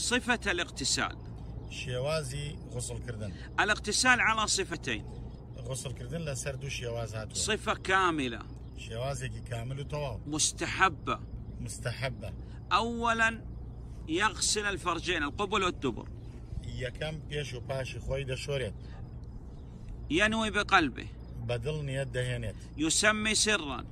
صفة الاغتسال. شێوازی غسڵکردن الاغتسال على صفتين. غسڵکردن لەسەر دوو شێواز هاتووە. صفة كاملة. شێوازێکی کامل و تەواو. مستحبة. مستحبە أولا يغسل الفرجين القبل والدبر. یەکەم پێش و پاشی خۆی دەشۆرێت. ينوي بقلبه. بەدڵ نیەت دەهێنێت. يسمي سرا.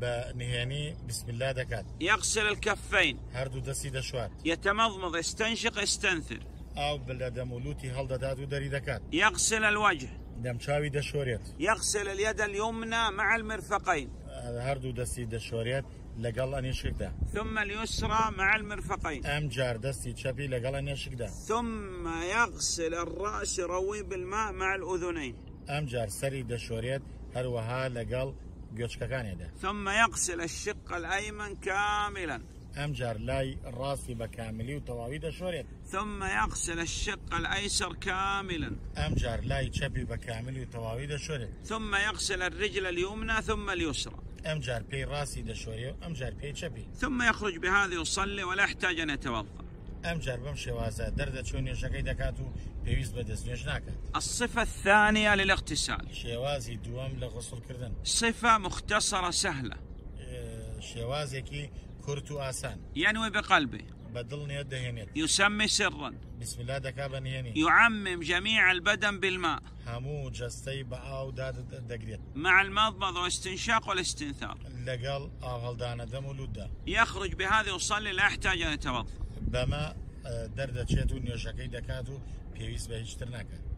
بە نهێنی بسملا دەکات. يغسل الكفين. هەردوو دەستی دەشوات يتمضمض يستنشق يستنثر ئاو لە دەمولوتی هەڵدەدات و دەری دەکات. يغسل الوجه. دەمچاوی دەشۆرێت. يغسل اليد اليمنى مع المرفقين. هەردوو دەستی دەشۆرێت لەگەڵ ئەنیشکدا. ثم اليسرى مع المرفقين. ئەم جار دەستی چەپی لەگەڵ ئەنێشکدا ثم يغسل الرأس يرويه بالماء مع الأذنين. ئەم جار سەری دەشۆرێت هەروەها لەگەڵ گوێچکەکانێدا ثم يغسل الشق الأيمن كاملا. ئەم جار لای ڕاستی بە کاملی و تەواوی دەشۆرێت ثم يغسل الشق الأيسر كاملا. ئەم جار لای چەپی بە کاملی و تەواوی دەشۆرێت ثم يغسل الرجل اليمنى ثم اليسرى. ئەم جار پێی ڕاستی دەشۆرێ و ئەم جار پێی چەپی ثم يخرج بهذه يصلي ولا يحتاج أن يتوضأ. جار بەم شێوازە دەردەچۆ نوێژەکەی دەکات و پێویست بە دەست نوێژ ناکات. الصفة الثانية للاغتسال. شێوازی دووەم لە غسڵکردن صفة مختصرة سهلة. آه، شێوازێکی کورت و ئاسان. ينوي بقلبه دڵ نێت دەهێنێت. يسمي سرا بسملا دەکا بە نهێنی. يعمم جميع البدن بالماء. هەموو جەستەی بە ئاودا دەگرێت. مع المضمضة والاستنشاق والاستنثار. لەگەڵ ئاو هەڵدانە دەم و لووددا يخرج بهذه يصلي لا يحتاج أن يتوضأ. بەمە اه، دەردەچێت و نوێژەکەی دەکات و پێویست بە هیچتر ناکات.